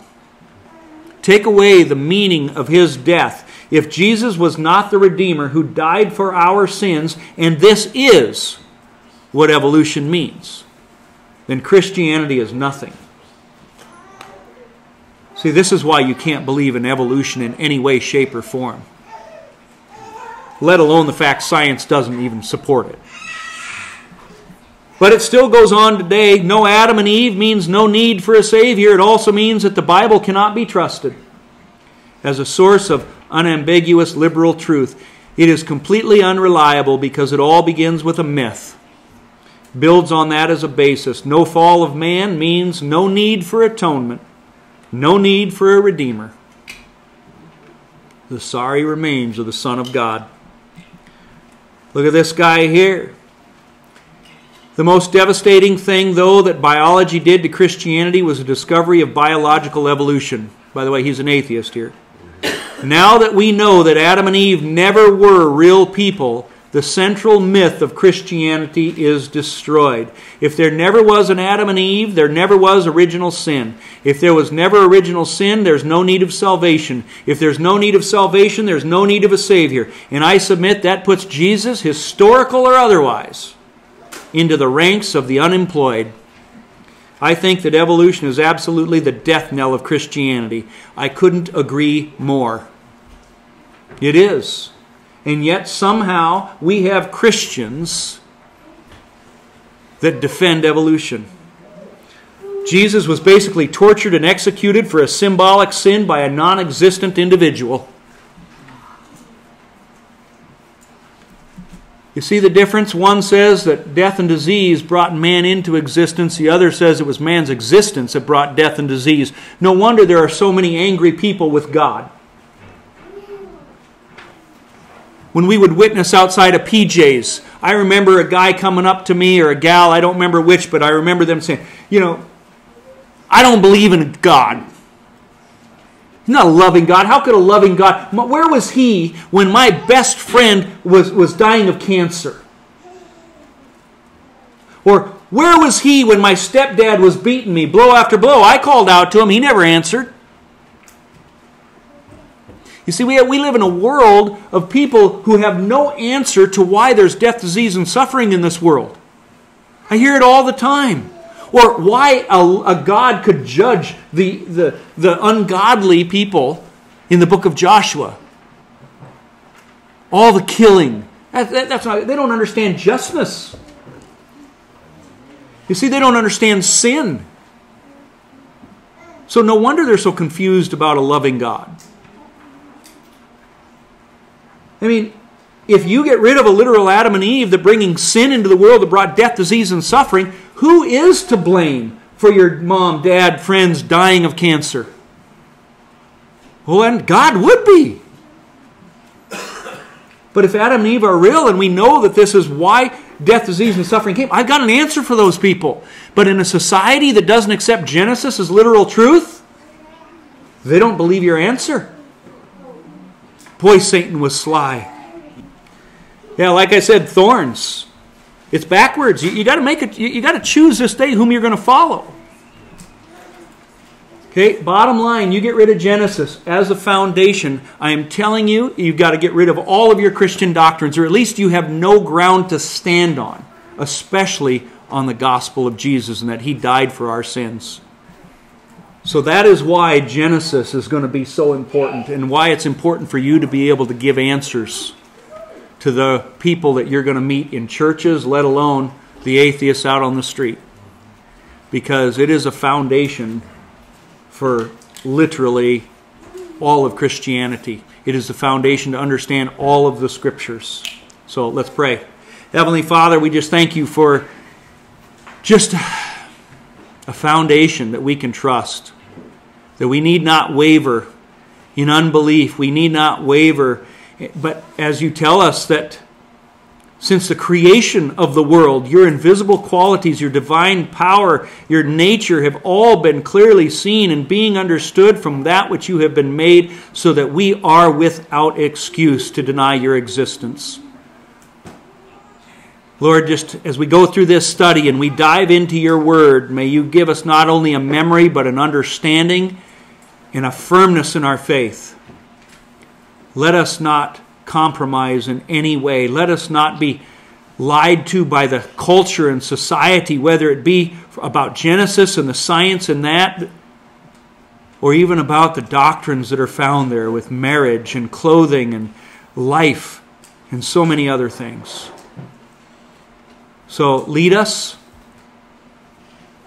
Take away the meaning of his death. If Jesus was not the Redeemer who died for our sins, and this is what evolution means, then Christianity is nothing. See, this is why you can't believe in evolution in any way, shape, or form let alone the fact science doesn't even support it. But it still goes on today. No Adam and Eve means no need for a Savior. It also means that the Bible cannot be trusted as a source of unambiguous liberal truth. It is completely unreliable because it all begins with a myth. Builds on that as a basis. No fall of man means no need for atonement, no need for a Redeemer. The sorry remains of the Son of God. Look at this guy here. The most devastating thing, though, that biology did to Christianity was the discovery of biological evolution. By the way, he's an atheist here. Now that we know that Adam and Eve never were real people, the central myth of Christianity is destroyed. If there never was an Adam and Eve, there never was original sin. If there was never original sin, there's no need of salvation. If there's no need of salvation, there's no need of a Savior. And I submit that puts Jesus, historical or otherwise, into the ranks of the unemployed. I think that evolution is absolutely the death knell of Christianity. I couldn't agree more. It is and yet somehow we have Christians that defend evolution. Jesus was basically tortured and executed for a symbolic sin by a non existent individual. You see the difference? One says that death and disease brought man into existence, the other says it was man's existence that brought death and disease. No wonder there are so many angry people with God. When we would witness outside of PJ's. I remember a guy coming up to me or a gal, I don't remember which, but I remember them saying, you know, I don't believe in God. He's not a loving God. How could a loving God? Where was he when my best friend was, was dying of cancer? Or where was he when my stepdad was beating me blow after blow? I called out to him, he never answered. You see, we, we live in a world of people who have no answer to why there's death, disease, and suffering in this world. I hear it all the time. Or why a, a God could judge the, the, the ungodly people in the book of Joshua. All the killing. That, that, that's not, they don't understand justness. You see, they don't understand sin. So no wonder they're so confused about a loving God. I mean, if you get rid of a literal Adam and Eve that bringing sin into the world that brought death, disease, and suffering, who is to blame for your mom, dad, friends dying of cancer? Well, and God would be. But if Adam and Eve are real and we know that this is why death, disease, and suffering came, I've got an answer for those people. But in a society that doesn't accept Genesis as literal truth, they don't believe your answer. Boy, Satan was sly. Yeah, like I said, thorns. It's backwards. You, you got to make it. You, you got to choose this day whom you're going to follow. Okay, bottom line, you get rid of Genesis as a foundation. I am telling you, you've got to get rid of all of your Christian doctrines, or at least you have no ground to stand on, especially on the gospel of Jesus and that He died for our sins. So that is why Genesis is going to be so important and why it's important for you to be able to give answers to the people that you're going to meet in churches, let alone the atheists out on the street. Because it is a foundation for literally all of Christianity. It is the foundation to understand all of the scriptures. So let's pray. Heavenly Father, we just thank you for just a foundation that we can trust, that we need not waver in unbelief. We need not waver but as you tell us that since the creation of the world, your invisible qualities, your divine power, your nature have all been clearly seen and being understood from that which you have been made, so that we are without excuse to deny your existence. Lord, just as we go through this study and we dive into your word, may you give us not only a memory, but an understanding and a firmness in our faith. Let us not compromise in any way. Let us not be lied to by the culture and society, whether it be about Genesis and the science in that, or even about the doctrines that are found there with marriage and clothing and life and so many other things. So lead us,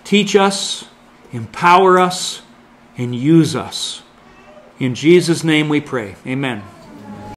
teach us, empower us, and use us. In Jesus' name we pray. Amen.